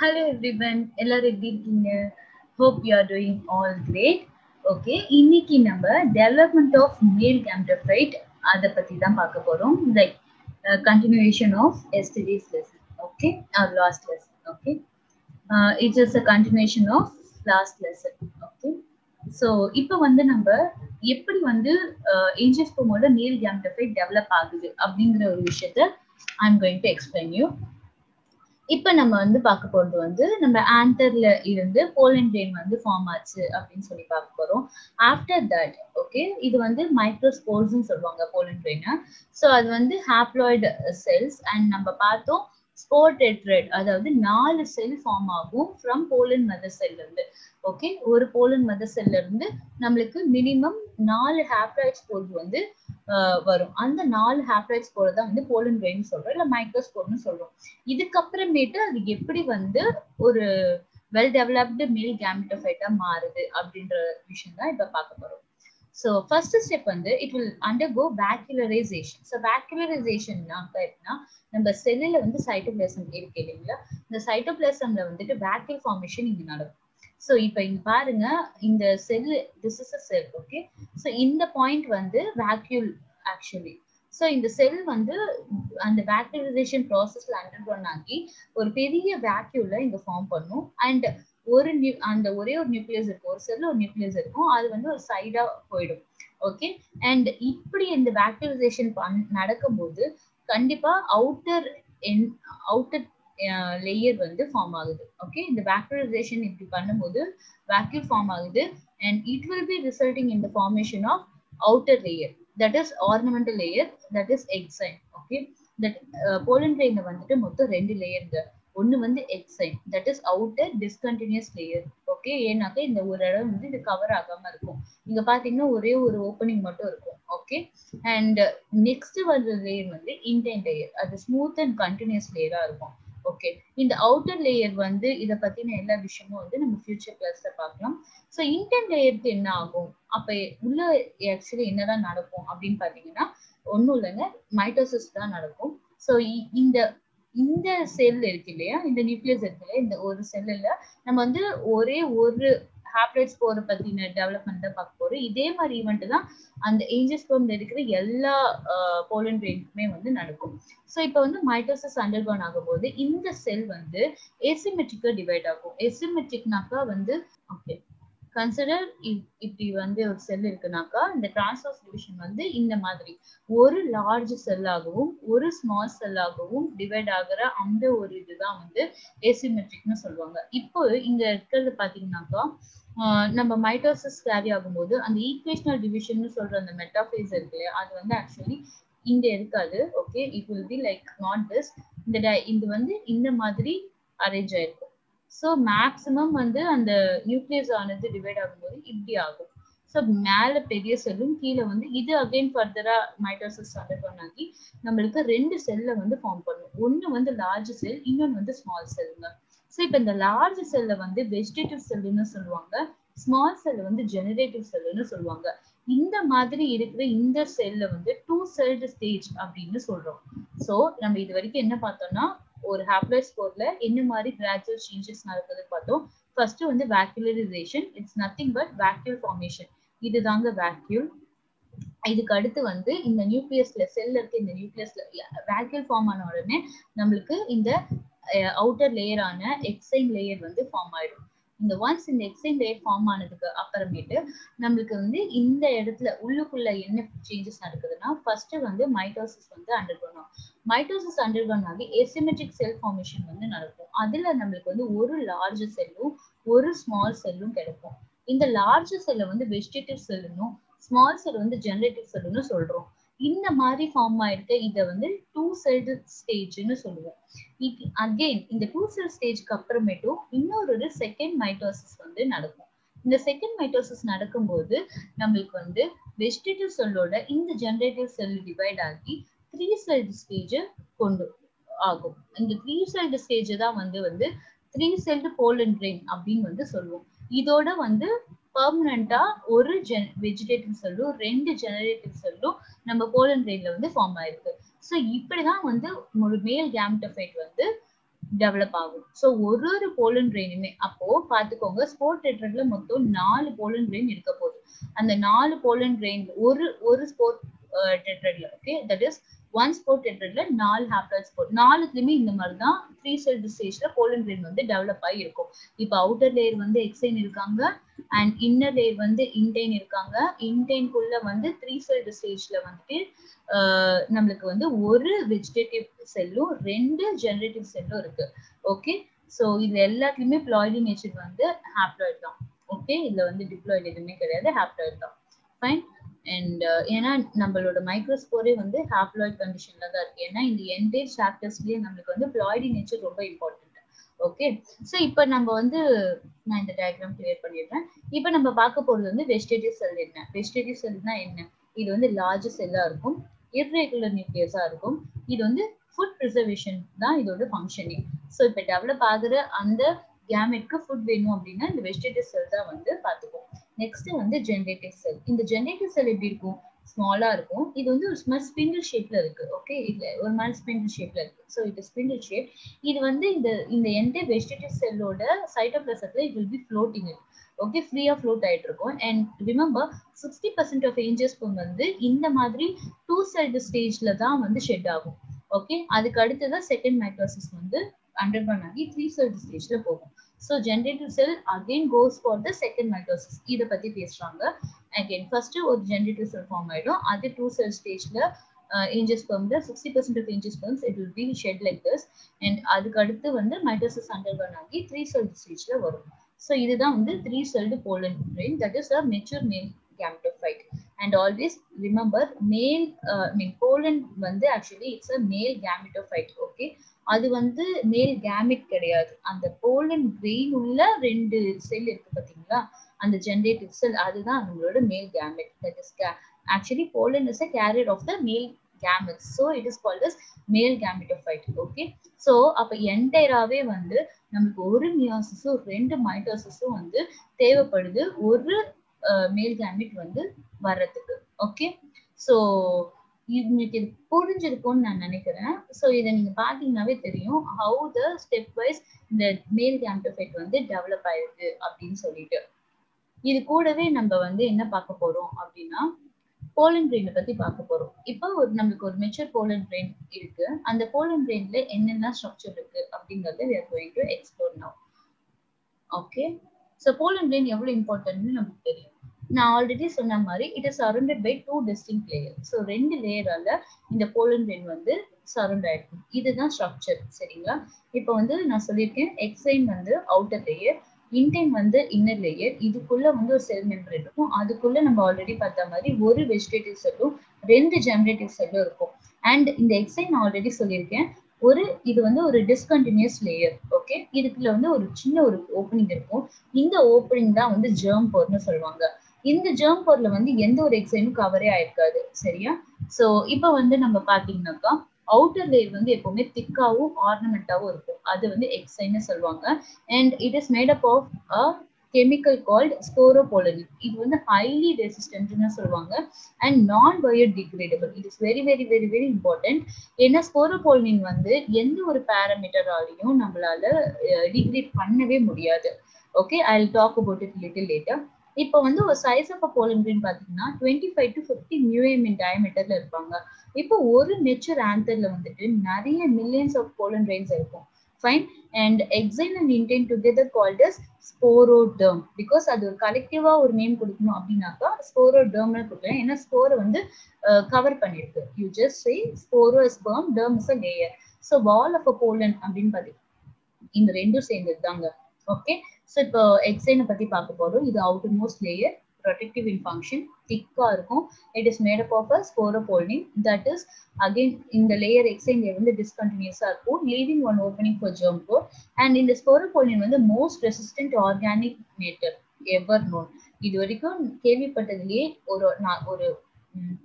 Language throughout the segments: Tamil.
ஹலோ எவ்ரிவன் எல்லாரும் எப்படி இருக்கீங்க? Hope you are doing all great okay இன்னைக்கு நம்ம டெவலப்மெண்ட் ஆஃப் மேல் கேம்டோஃபைட் அதை பற்றி தான் பார்க்க போகிறோம் like continuation of STDs lesson okay or last lesson okay it's is a continuation of last lesson okay so இப்போ வந்து நம்ம எப்படி வந்து ஏஞ்சஸ் போகும்போது மேல் கேம்டோஃபைட் டெவலப் ஆகுது அப்படிங்கிற ஒரு விஷயத்த I am going to explain you இப்ப நம்ம வந்து பார்க்க போறது வந்து நம்ம ஆண்டர்ல இருந்து போலன் ட்ரெயின் வந்து ஃபார்ம் ஆச்சு அப்படின்னு சொல்லி பார்க்க போறோம். ஆஃப்டர் தட் ஓகே இது வந்து மைக்ரோஸ்போர்ஸ்ன்னு சொல்லுவாங்க போலன் ட்ரெயின் ஸோ அது வந்து ஹாப்ளாய்டு செல்ஸ் அண்ட் நம்ம பார்த்தோம் ஸ்போர்டெட்ரெட் அதாவது நாலு செல் ஃபார்ம் ஆகும் ஃப்ரம் போலன் மதர் செல்ல இருந்து. ஓகே ஒரு போலன் மதர் செல்ல இருந்து நம்மளுக்கு மினிமம் நாலு ஹேப்ராய்ட் ஸ்போர்ஸ் வந்து வரும். அந்த நாலு ஹேப்ராய்ட் ஸ்போர் தான் வந்து போலன் கிரெயின் சொல்றோம் இல்ல மைக்ரோஸ்போர்னு சொல்றோம். இதுக்கப்புறமேட்டு அது எப்படி வந்து ஒரு வெல் டெவலப்டு மேல் கேமிட்டோஃபைட்டா மாறுது அப்படின்ற விஷயம் தான் இப்ப பார்க்க போறோம். ஸோ ஃபர்ஸ்ட் ஸ்டெப் வந்து it will undergo vacuolarization so வேக்யூலரைசேஷன்னாக்க எப்படின்னா நம்ம செல்லில் வந்து சைட்டோபிளாசம் இருக்கு இல்லைங்களா? இந்த சைட்டோபிளாசம்ல வந்துட்டு வேக்யூல் ஃபார்மேஷன் இங்க நடக்கும். ஸோ இப்போ இங்க பாருங்க இந்த cell this is a cell okay so இந்த பாயிண்ட் வந்து வேக்யூல் ஆக்சுவலி ஸோ இந்த செல் வந்து அந்த வேக்யூலைசேஷன் ப்ராசஸ்ல அண்டர்கோன் ஆகி ஒரு பெரிய வேக்யூல இங்க ஃபார்ம் பண்ணும். அண்ட் ஒரு நியூ அந்த ஒரே ஒரு நியூக்ளியஸ் இருக்கும் ஒரு செல்ல ஒரு நியூக்ளியஸ் இருக்கும் அது வந்து ஒரு சைடா போயிடும். ஓகே அண்ட் இப்படி இந்த பண் நடக்கும்போது கண்டிப்பா அவுட்டர் என் அவுட்டர் லேயர் வந்து ஃபார்ம் ஆகுது. ஓகே இந்த வேக்டரைசேஷன் இப்படி பண்ணும்போது வேக்யூ ஃபார்ம் ஆகுது. And it will be resulting in the formation of outer layer that is ornamental layer that is exine okay that pollen கிரெயின்ல வந்துட்டு மொத்தம் ரெண்டு லேயருங்க ஒன்று வந்து exine that is outer discontinuous layer okay ஏன்னாக்க இந்த ஒரு இடம் வந்து இது கவர் ஆகாம இருக்கும். இங்க பாத்தீங்கன்னா ஒரே ஒரு ஓப்பனிங் மட்டும் இருக்கும். ஓகே அண்ட் நெக்ஸ்ட் வர்ற லேயர் வந்து இன்டென்ட் லேயர் அது ஸ்மூத் அண்ட் கண்டினியூஸ் லேயரா இருக்கும். ஓகே இந்த அவுட்டர் லேயர் வந்து இதை பத்தின எல்லா விஷயமும் வந்து நம்ம ஃபியூச்சர் கிளாஸ்ல பார்க்கலாம் ஸோ இன்டென்ட் லேயருக்கு என்ன ஆகும்? அப்ப உள்ள ஆக்சுவலி என்னதான் நடக்கும் அப்படின்னு பாத்தீங்கன்னா ஒன்றும் இல்லைங்க. மைட்டோசிஸ் தான் நடக்கும். ஸோ இந்த இந்த செல் இருக்கு இல்லையா? இந்த நியூக்ளியஸ் இருக்கு இல்லையா? இந்த ஒரு செல்லுல நம்ம வந்து ஒரே ஒரு ஹாப்லைட் ஸ்கோரை பத்தின டெவலப்மெண்ட் தான் பார்க்க போறோம். இதே மாதிரி ஈவெண்ட் தான் அந்த ஏஞ்சஸ் ஸ்போர்ம்ல இருக்கிற எல்லா போலன் கிரெயினுக்குமே வந்து நடக்கும். ஸோ இப்போ வந்து மைட்டோசிஸ் அண்டர்கான் ஆகும்போது இந்த செல் வந்து எசிமெட்ரிக்கா டிவைட் ஆகும். எசிமெட்ரிக்னாக்கா வந்து ஓகே கன்சிடர் இப்படி வந்து ஒரு செல் இருக்குனாக்கா இந்த டிரான்ஸ்வர்ஸ் டிவிஷன் வந்து இந்த மாதிரி. ஒரு லார்ஜ் செல்லாகவும் ஒரு ஸ்மால் செல்லாகவும் டிவைட் ஆகிற அந்த ஒரு இதுதான் வந்து ஏசிமெட்ரிக்னு சொல்லுவாங்க. இப்போ இங்க இருக்கிறது பாத்தீங்கன்னாக்கா நம்ம மைட்டோசிஸ் கேரி ஆகும்போது அந்த ஈக்குவேஷனல் டிவிஷன் சொல்ற அந்த மெட்டாஃபேஸ் இருக்கு இல்லையா அது வந்து ஆக்சுவலி இங்க இருக்காது okay it will be like not this இந்த இது வந்து இந்த மாதிரி அரேஞ்ச் ஆயிருக்கும். ஸோ மேக்சிமம் வந்து அந்த நியூக்ளியஸ் ஆனது டிவைட் ஆகும்போது இப்படி ஆகும். ஸோ மேல பெரிய செல்லும் கீழே வந்து இது அகைன் ஃபர்தரா மைட்டோசிஸ் அண்டர்கோன் ஆகி நம்மளுக்கு ரெண்டு செல்லை வந்து ஃபார்ம் பண்ணும். ஒன்னு வந்து லார்ஜ் செல் இன்னொன்னு வந்து ஸ்மால் செல்லுங்க ஸோ இப்போ இந்த லார்ஜ் செல்லை வந்து வெஜிடேட்டிவ் செல்லுன்னு சொல்லுவாங்க. ஸ்மால் செல்லை வந்து ஜெனரேட்டிவ் செல்லுன்னு சொல்லுவாங்க. இந்த மாதிரி இருக்கிற இந்த செல்ல வந்து டூ செல்டு ஸ்டேஜ் அப்படின்னு சொல்றோம். ஸோ நம்ம இது வரைக்கும் என்ன பார்த்தோம்னா ஒரு ஹாப்லர் ஸ்கோர்ல என்ன மாதிரி கிராஜுவல் சேஞ்சஸ் நடக்குதுன்னு பார்த்தோம். ஃபர்ஸ்ட் வந்து vacuolarization it's nothing but vacuole formation இதுதாங்க வேக்யூல் இதுக்கு அடுத்து வந்து இந்த நியூக்ளியஸ்ல செல்ல இருக்க இந்த நியூக்ளியஸ்ல வேக்யூல் ஃபார்ம் ஆன உடனே நம்மளுக்கு இந்த அவுட்டர் லேயரான எக்ஸைன் லேயர் வந்து ஃபார்ம் ஆயிடும். இந்த ஒன்ஸ் இந்த எக்ஸைன் ரேட் ஃபார்ம் ஆனதுக்கு அப்புறமேட்டு நம்மளுக்கு வந்து இந்த இடத்துல உள்ளுக்குள்ள என்ன சேஞ்சஸ் நடக்குதுன்னா ஃபர்ஸ்ட் வந்து மைட்டோசிஸ் வந்து அண்டர்கோணும் மைட்டோசிஸ் அண்டர்கோன் ஆகி எசிமெட்ரிக் செல் ஃபார்மேஷன் வந்து நடக்கும். அதுல நம்மளுக்கு வந்து ஒரு லார்ஜ் செல்லும் ஒரு ஸ்மால் செல்லும் கிடைக்கும். இந்த லார்ஜ் செல்லை வந்து வெஜிடேட்டிவ் செல்லுன்னும் ஸ்மால் செல் வந்து ஜெனரேட்டிவ் செல்லுன்னு சொல்றோம். இந்த மாதிரி ஃபார்ம் ஆயிருக்க. இதை வந்து டூ செல்டு ஸ்டேஜ்னு சொல்லுவோம். அகெயின் இந்த டூ செல் ஸ்டேஜ்க்கு அப்புறமேட்டும் இன்னொரு ஒரு செகண்ட் மைட்டோசிஸ் வந்து நடக்கும். இந்த செகண்ட் மைட்டோசிஸ் நடக்கும்போது நம்மளுக்கு வந்து வெஜிடேட்டிவ் செல்லோட இந்த ஜென்ரேட்டிவ் செல் டிவைட் ஆகி த்ரீ செல்டு ஸ்டேஜ் கொண்டு ஆகும். இந்த த்ரீ செல்டு ஸ்டேஜ் தான் வந்து வந்து த்ரீ செல்டு போலன் ரெயின் அப்படின்னு வந்து சொல்லுவோம். இதோட வந்து பர்மனண்டா ஒரு ஜென் வெஜிடேட்டிவ் செல்லும் ரெண்டு ஜெனரேட்டிவ் செல்லும் நம்ம போலன் ரெயின்ல வந்து ஃபார்ம் ஆயிருக்கு. ஸோ இப்படிதான் வந்து ஒரு மேல் கேம்டோஃபைட் வந்து டெவலப் ஆகும். ஸோ ஒரு ஒரு போலன் ரெயினுமே அப்போ பார்த்துக்கோங்க ஸ்போர்ட் டெட்ரட்ல மொத்தம் நாலு போலன் ரெயின் இருக்க போகுது. அந்த நாலு போலன் ரெயின் ஒரு ஒரு spore டெட்ரட்ல okay that is one spore டெட்ரட்ல நாலு ஹாப்லாய்ட் ஸ்போர்ட் நாலுத்துலயுமே இந்த மாதிரி தான் த்ரீ செல் ஸ்டேஜ்ல கோலன் கிரெயின் வந்து டெவலப் ஆகி இருக்கும். இப்போ அவுட்டர் லேயர் வந்து எக்ஸைன் இருக்காங்க அண்ட் இன்னர் லேயர் வந்து இன்டைன் இருக்காங்க. இன்டைன்குள்ள வந்து த்ரீ செல் ஸ்டேஜ்ல வந்துட்டு நம்மளுக்கு வந்து ஒரு வெஜிடேட்டிவ் செல்லும் ரெண்டு ஜெனரேட்டிவ் செல்லும் இருக்கு. ஓகே ஸோ இது எல்லாத்துலயுமே பிளாய்டி நேச்சர் வந்து ஹாப்டாய்ட் தான். ஓகே இதுல வந்து டிப்ளாய்டு எதுவுமே கிடையாது ஹாப்டாய்ட் தான். ஃபைன் அண்ட் uh, ஏன்னா நம்மளோட மைக்ரோஸ்போரே வந்து ஹாப்ளாய்ட் கண்டிஷன்ல தான் இருக்கு. ஏன்னா இந்த என்டேஜ் சாப்டர்ஸ்லயே நம்மளுக்கு வந்து பிளாய்டி நேச்சர் ரொம்ப இம்பார்ட்டன்ட் ஓகே ஸோ இப்போ நம்ம வந்து நான் இந்த டயக்ராம் கிளியர் பண்ணிடுறேன். இப்போ நம்ம பார்க்க போறது வந்து வெஜிடேட்டிவ் செல் என்ன? வெஜிடேட்டிவ் செல்னா என்ன? இது வந்து லார்ஜ் செல்லா இருக்கும். இர்ரெகுலர் நியூக்ளியஸா இருக்கும். இது வந்து ஃபுட் ப்ரிசர்வேஷன் தான் இதோட ஃபங்க்ஷனிங் ஸோ இப்போ டெவலப் ஆகுற அந்த கேமெட்க்கு ஃபுட் வேணும் அப்படின்னா இந்த வெஜிடேட்டிவ் செல் தான் வந்து பார்த்துப்போம். நெக்ஸ்ட் வந்து ஜென்ரேட்டிவ் செல் இந்த ஜென்ரேட்டிவ் செல் எப்படி இருக்கும்? ஸ்மாலா இருக்கும். இது வந்து ஒரு ஸ்மால் ஸ்பிண்டில் ஷேப்ல இருக்கு. ஓகே இல்ல ஒரு மாதிரி ஸ்பிண்டில் ஷேப்ல இருக்கு. ஸோ இது ஸ்பிண்டில் ஷேப் இது வந்து இந்த இந்த என்டே வெஜிடேட்டிவ் செல்லோட சைட்டோபிளாசத்துல it will be floating okay ஃப்ரீயா ஃப்ளோட் ஆயிட்டு இருக்கும். And remember sixty percent of angiosperm வந்து இந்த மாதிரி டூ சைடு ஸ்டேஜ்ல தான் வந்து ஷெட் ஆகும். ஓகே அதுக்கு அடுத்ததான் செகண்ட் மைக்ரோசிஸ் வந்து அண்டர்கன் ஆகி த்ரீ சைடு ஸ்டேஜ்ல போகும். So generative cell again goes for the second mitosis இதை பத்தி பேசுறாங்க. அகெயின் ஃபர்ஸ்ட் ஒரு ஜென்ரேட்டிவ் செல் ஃபார்ம் ஆயிடும். அது டூ செல் ஸ்டேஜ்ல ஏஞ்சஸ்பர்ம்ல sixty percent of angiosperms it will be shed like this and அதுக்கு அடுத்து வந்து மைட்டோசிஸ் அண்டர்கன் ஆகி த்ரீ செல் ஸ்டேஜ்ல வரும். ஸோ இதுதான் வந்து three celled pollen grain that is a mature male gametophyte and always remember male mean pollen வந்து actually it's a male gametophyte okay அது வந்து மேல் கேமிட் கிடையாது. அந்த போலன் கிரெயின் உள்ள ரெண்டு செல் இருக்கு பாத்தீங்களா? அந்த ஜென்ரேட்டிவ் செல் அதுதான் நம்மளோட male gamete that is actually pollen is a carrier of the male gametes so it is called as male gametophyte okay so அப்போ என்டையராகவே வந்து நமக்கு ஒரு மியாசிஸும் ரெண்டு மைட்டோசிஸும் வந்து தேவைப்படுது. ஒரு மேல் கேமிட் வந்து வர்றதுக்கு. ஓகே ஸோ உங்களுக்கு இது புரிஞ்சிருக்கும்னு நான் நினைக்கிறேன். ஸோ இதை நீங்க பாத்தீங்கன்னாவே தெரியும் ஹவு த ஸ்டெப் வைஸ் இந்த மேல் கேம்டோஃபைட் வந்து டெவலப் ஆயிருக்கு அப்படின்னு சொல்லிட்டு. இது கூடவே நம்ம வந்து என்ன பார்க்க போறோம் அப்படின்னா போலன் பிரெயினை பத்தி பார்க்க போறோம். இப்போ ஒரு நம்மளுக்கு ஒரு மெச்சூர் போலன் பிரெயின் இருக்கு. அந்த போலன் பிரெயின்ல என்னென்ன ஸ்ட்ரக்சர் இருக்கு அப்படிங்கறத we are going to explore now okay so pollen grain எவ்வளவு இம்பார்ட்டன்ட்னு நமக்கு தெரியும். நான் ஆல்ரெடி சொன்ன மாதிரி it is surrounded by two distinct layer so ரெண்டு லேயரால இந்த போலன் பிரெயின் வந்து சரௌண்ட் ஆயிருக்கும் இதுதான் ஸ்ட்ரக்சர் சரிங்களா? இப்போ வந்து நான் சொல்லியிருக்கேன் எக்ஸைன் வந்து அவுட்டர் லேயர் இன்டைன் வந்து இன்னர் லேயர் இதுக்குள்ள வந்து ஒரு செல் மெம்பர் இருக்கும். அதுக்குள்ள நம்ம ஆல்ரெடி பார்த்த மாதிரி ஒரு வெஜிடேட்டிவ் செல்லும் ரெண்டு ஜெனரேட்டிவ் செல்லும் இருக்கும். அண்ட் இந்த எக்ஸைன் நான் ஆல்ரெடி சொல்லியிருக்கேன் ஒரு இது வந்து ஒரு டிஸ்கண்டினியூஸ் லேயர் ஓகே இதுக்குள்ள வந்து ஒரு சின்ன ஒரு ஓப்பனிங் இருக்கும். இந்த ஓப்பனிங் தான் வந்து ஜெர்ம் போர்னு சொல்லுவாங்க. இந்த ஜெர்ம் பொருள் வந்து எந்த ஒரு எக்ஸைனும் கவரே ஆயிருக்காது சரியா? சோ இப்போ வந்து நம்ம பாத்தீங்கன்னாக்கா அவுட்டர் லேயர் வந்து எப்பவுமே திக்காவும் ஆர்னமெண்டாவும் இருக்கும். அது வந்து எக்ஸைன்னு சொல்லுவாங்க. And it is made up of a chemical called sporopollenin இது வந்து ஹைலி ரெசிஸ்டன்ட்னு சொல்லுவாங்க. And non biodegradable it is very very very very important ஏன்னா ஸ்கோரோபோலனின் வந்து எந்த ஒரு பேராமீட்டராலையும் நம்மளால டிகிரேட் பண்ணவே முடியாது. Okay I talk about it little later இப்போ வந்து ஒரு சைஸ் ஆஃப் போலன் கிரீன் பாத்தீங்கன்னா twenty five to fifty mu m டயமீட்டர்ல இருப்பாங்க. இப்போ ஒரு மெச்சூர் ஆன்சர்ல வந்துட்டு நிறைய மில்லியன்ஸ் ஆஃப் போலன் ரெயின்ஸ் இருக்கும் fine and exine and intine together called as sporoderm because அது ஒரு கலெக்டிவா ஒரு நேம் கொடுக்கணும் அப்படின்னாக்கா ஸ்போரோடர்ம்னு கொடுக்கலாம். ஏன்னா ஸ்போரை வந்து கவர் பண்ணிருக்கு. You just say sporoderm is a layer so wall of a pollen அப்படின்னு பார்த்தீங்கன்னா இந்த ரெண்டும் சேர்ந்தது தாங்க ஓகே ஸோ இப்போ எக்ஸைனை பற்றி பார்க்க போகிறோம் இது outermost layer protective in function திக்காக இருக்கும் it is made up of a sporopollenin that is again இந்த லேயர் எக்ஸைன் வந்து டிஸ்கண்டினியூஸாக இருக்கும். Leaving one opening for germ pore and இந்த ஸ்போரோபோல்னின் வந்து most resistant organic matter ever known இது வரைக்கும் கேள்விப்பட்டதுலேயே ஒரு நான் ஒரு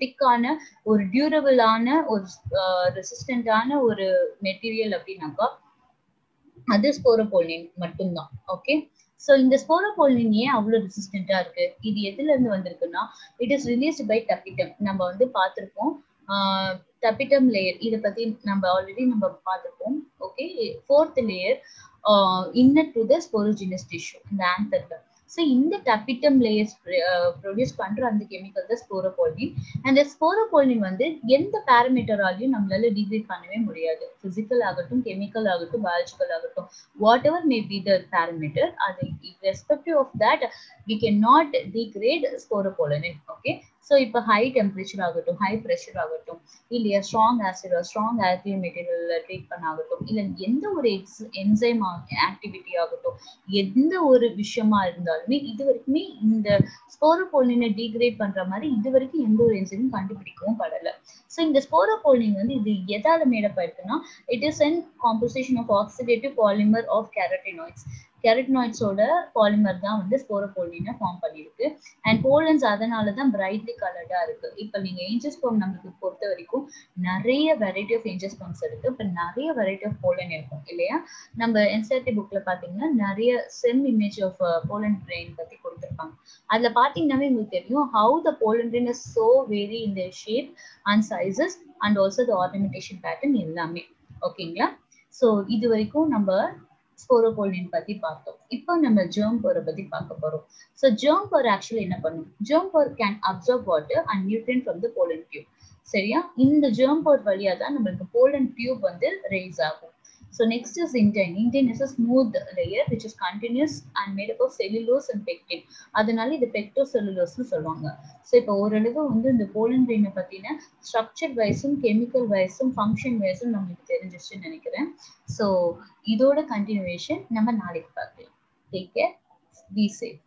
திக்கான ஒரு டியூரபிளான ஒரு ரெசிஸ்டண்டான ஒரு மெட்டீரியல் அப்படின்னாக்கா அது ஸ்போரோபோல்னின் மட்டும்தான். ஓகே ஸோ இந்த ஸ்போரோபோலின் ஏன் அவ்வளோ ரெசிஸ்டண்டா இருக்கு? இது எதுல இருந்து வந்திருக்குன்னா it is released by tapetum நம்ம வந்து பார்த்துருப்போம் டப்பிட்டம் லேயர் இதை பத்தி நம்ம ஆல்ரெடி நம்ம பார்த்துருப்போம். Okay fourth layer inner to the sporogenous tissue இந்த ஆன்சர்ல ஸோ இந்த டபிட்டம் லேயர்ஸ் ப்ரொடியூஸ் பண்ற அந்த கெமிக்கல் தான் ஸ்போரோபோலின் அந்த ஸ்போரோபோலின் வந்து எந்த பேரமீட்டராலையும் நம்மளால டிகிரேட் பண்ணவே முடியாது. பிசிக்கல் ஆகட்டும் கெமிக்கல் ஆகட்டும் பயாலஜிக்கல் ஆகட்டும் whatever may be the parameter அது respective of that we can not degrade sporopollenin okay so இப்போ ஹை டெம்பரேச்சர் ஆகட்டும் ஹை ப்ரெஷர் ஆகட்டும் இல்லையா strong acid strong active material treat பண்ண ஆகட்டும் இல்லை எந்த ஒரு எக்ஸ் என்சைம் ஆக்டிவிட்டி ஆகட்டும் எந்த ஒரு விஷயமா இருந்தாலுமே இது வரைக்குமே இந்த ஸ்போரோபோலினை டீக்ரேட் பண்ற மாதிரி இது வரைக்கும் எந்த ஒரு என்சைமும் கண்டுபிடிக்கவும் படல. ஸோ இந்த ஸ்போரோபோலின் வந்து இது எதால மேடப்பாயிருக்குன்னா it is an composition of oxidative polymer of carotenoids கெரட்னாய்ட்ஸோட polymer தான் வந்து ஸ்போரோபோலினை ஃபார்ம் பண்ணியிருக்கு. அண்ட் போலன்ஸ் அதனால தான் பிரைட்லி கலர்டா இருக்கு. இப்போ நீங்க ஏஞ்சஸ் ஃபார்ம் நம்மளுக்கு பொறுத்த வரைக்கும் நிறைய வெரைட்டி ஆஃப் ஏஞ்சஸ் ஃபார்ம்ஸ் இருக்கு. இப்போ நிறைய வெரைட்டி ஆஃப் போலன் இருக்கும் இல்லையா? நம்ம என்சிஆர்டி புக்ல பாத்தீங்கன்னா நிறைய SEM image of pollen grain பத்தி கொடுத்துருப்பாங்க. அதுல பாத்தீங்கன்னாவே உங்களுக்கு தெரியும் how the pollen grain is so vary in the shape and sizes and also the ornamentation pattern எல்லாமே. ஓகேங்களா ஸோ இது வரைக்கும் நம்ம ஸ்போரோபோலின் பத்தி பார்த்தோம். இப்போ நம்ம ஜெர்ம் போரை பத்தி பார்க்க போறோம். ஸோ ஜெர்ம் போர் ஆக்சுவலி என்ன பண்ணும்? Germ pore can absorb water and nutrient from the pollen tube சரியா? இந்த ஜெர்ம் போர் வழியா தான் நம்மளுக்கு போலன் டியூப் வந்து ரேஸ் ஆகும். So next is intine. Intine is a smooth layer which is continuous and made up of cellulose and pectin. அதனால இது பெக்டோசெல்லுலோஸ்னு சொல்லுவாங்க. ஸோ இப்போ ஓரளவு வந்து இந்த போலன் பிரெயினை பத்தின ஸ்ட்ரக்சர் வைஸும் கெமிக்கல் வைஸும் ஃபங்க்ஷன் வைஸும் நம்மளுக்கு தெரிஞ்சிச்சுன்னு நினைக்கிறேன். ஸோ இதோட கண்டினியூவேஷன் நம்ம நாளைக்கு பார்க்கலாம். Take care be safe